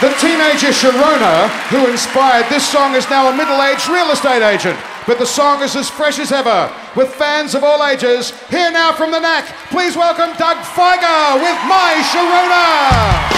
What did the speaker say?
The teenager Sharona, who inspired this song, is now a middle aged real estate agent. But the song is as fresh as ever, with fans of all ages. Here now from the Knack. please welcome Doug Fieger with My Sharona.